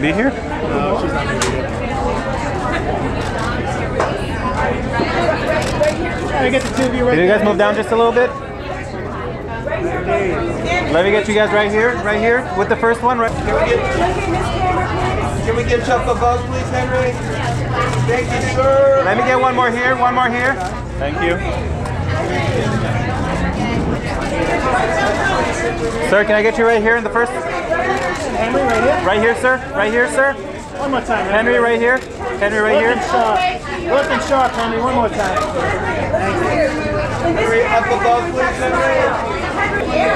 gonna be here? No, she's not gonna be here. I get the two of you right Can you guys there. move down just a little bit? Let me get you guys right here, right here, with the first one, right? Can we get you up above, please, Henry? Thank you, sir. Let me get one more here, one more here. Thank you. Sir, can I get you right here in the first? Henry right here. Right here, sir. Right here, sir. One more time. Henry, right here. Henry, right Looking here. sharp. Looking sharp, Henry. One more time. Henry, up above, please, Henry.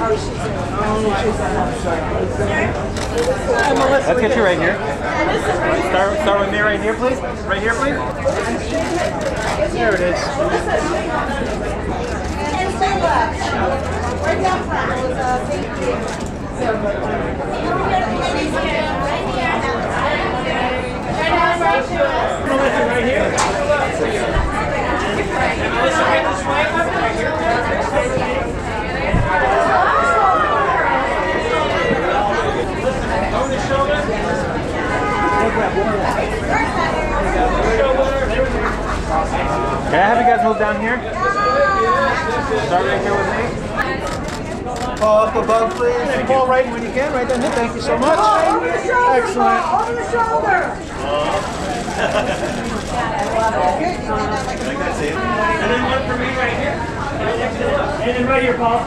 Let's get you right here. Start, start with me right here, please. Right here, please. There it is. Right here. Can I have you guys move down here? Start right here with me. Paul, up above, please. And Paul, right when you can, right down there. Thank you so much. Excellent. Over the shoulder. And then one for me right here. And then right here, Paul.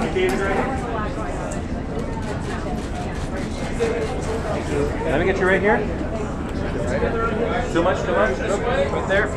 Let me get you right here. Too much, too much? Right there.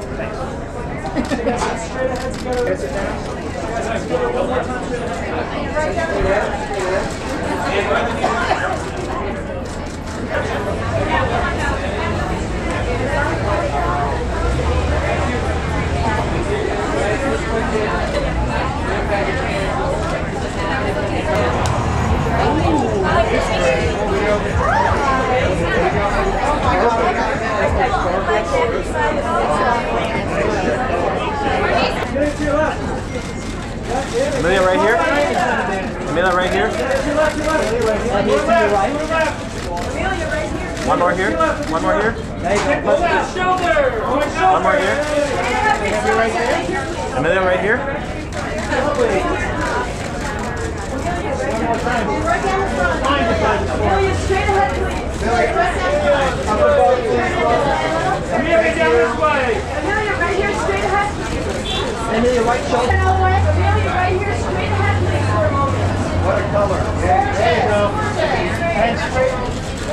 Emilia right here. Emilia right here. One more here. One more here. One more here. Emilia right here. Emilia, straight ahead, please. Right down the Emilia, down this way. Emilia, right here, straight ahead. Emilia, right shoulder. Emilia, right here, straight ahead, please, for a moment. And straight. Right up here, Emilia,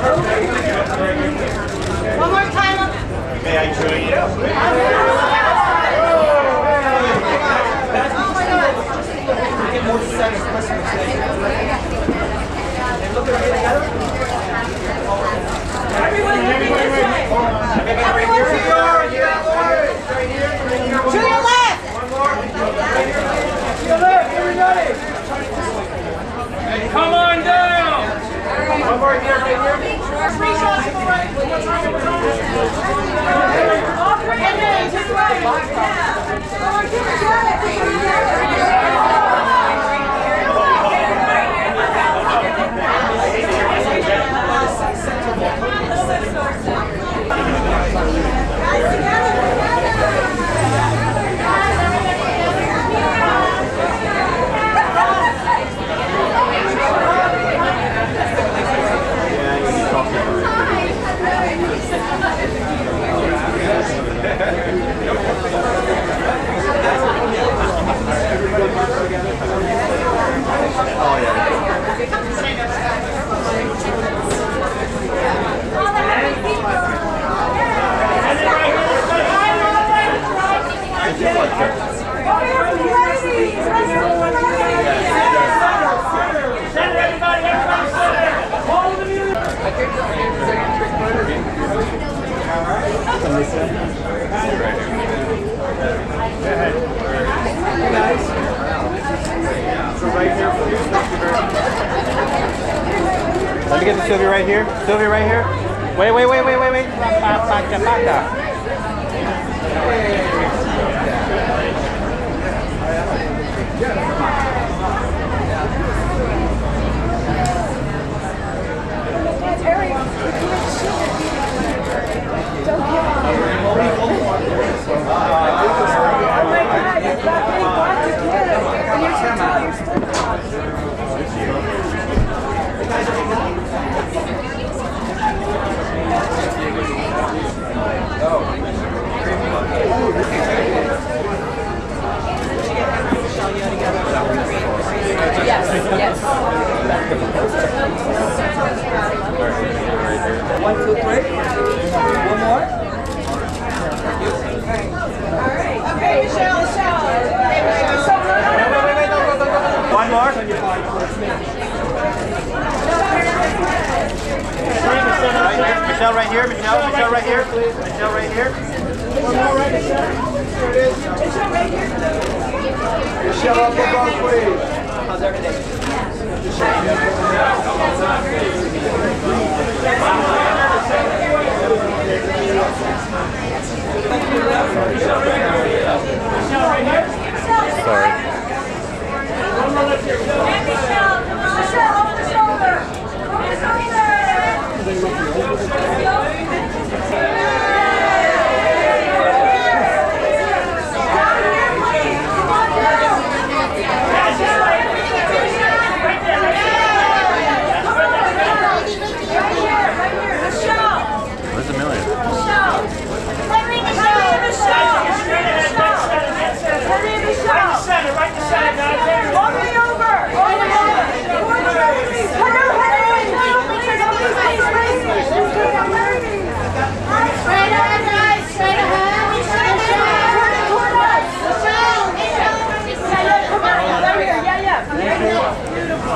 One more time. May I join you? Sylvia right here. Sylvia right here. Wait, wait, wait, wait, wait, wait. Yes. One, two, three. One more. All right. Okay, Michelle, Michelle. One more. Michelle right here, Michelle, Michelle right here, Michelle right here. Michelle. Michelle. right here. Michelle right here. Michelle up above, please. How's everything?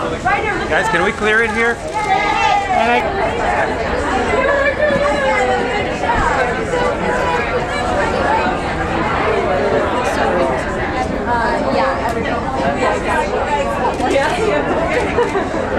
Guys, can we clear it here? Uh, yeah.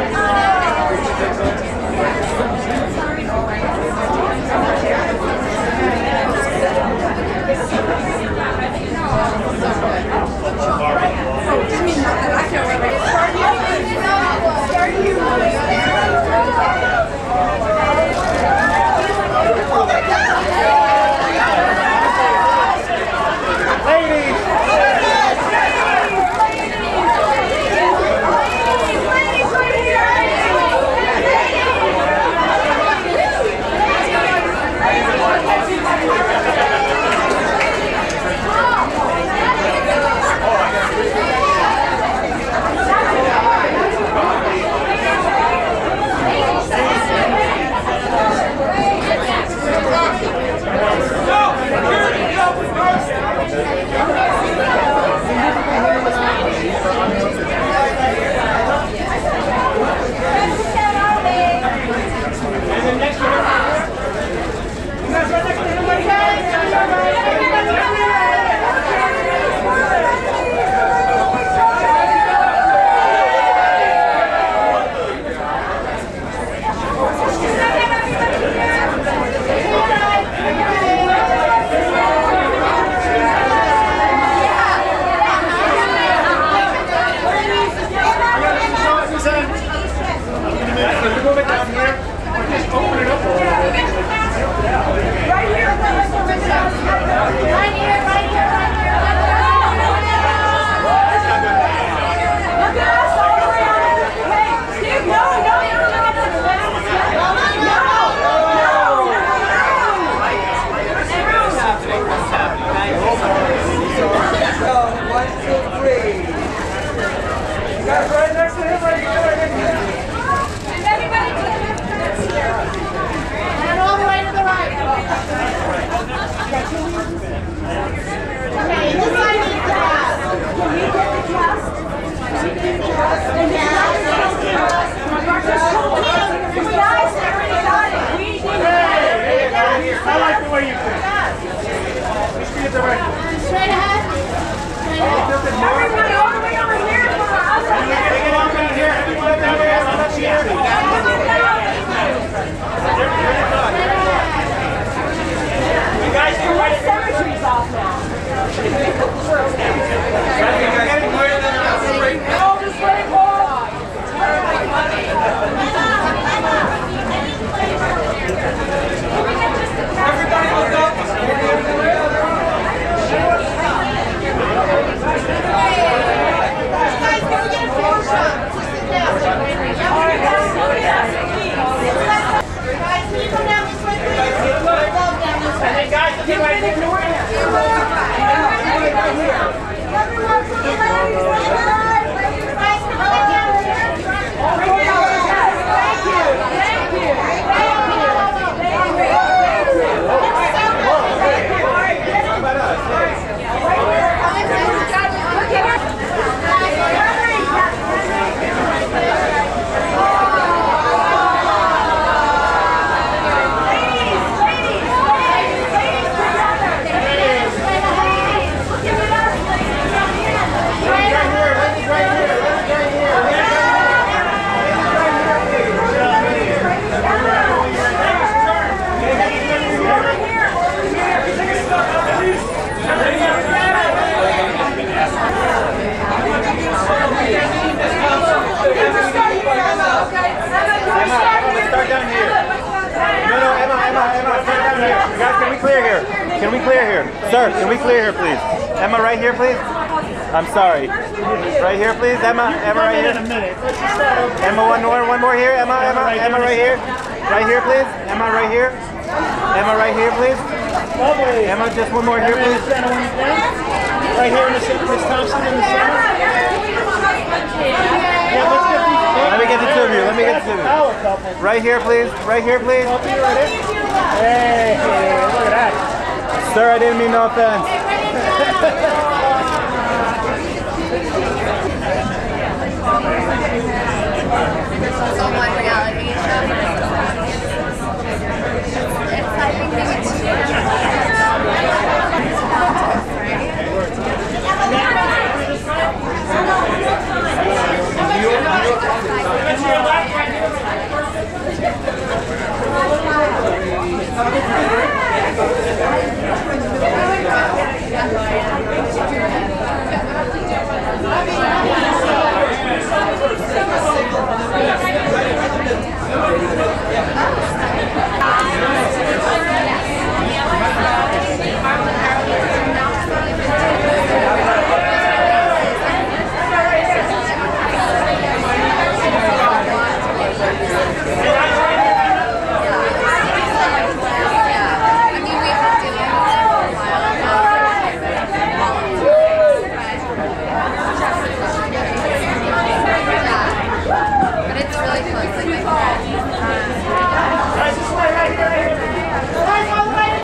Sir, can we clear here, please? Emma, right here, please. I'm sorry. Right here, please. Emma, Emma, right here. minute. Let's just start over. Emma, one more, one more here. Emma, Emma, Emma, right here. Right here, please. Emma, right here. Emma, right here, please. Emma, just one more here, Emma in the please. center when you down. Right here in the center. Miss Thompson in the center. Get me get the two of you. Let me get the two of you. Right here, please. Right here, please. Up here, right. Hey, look at that. Sir, I didn't mean no offense.